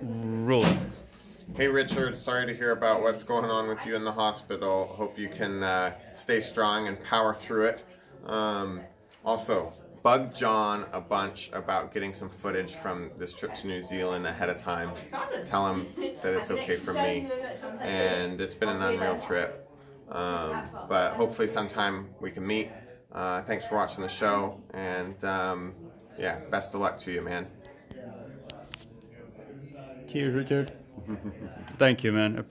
rolling. Hey Richard, sorry to hear about what's going on with you in the hospital. Hope you can uh, stay strong and power through it. Um, also, bug John a bunch about getting some footage from this trip to New Zealand ahead of time. Tell him that it's okay for me, and it's been an unreal trip. Um, but hopefully, sometime we can meet. Uh, thanks for watching the show, and um, yeah, best of luck to you, man. Cheers, Richard. Thank you, man.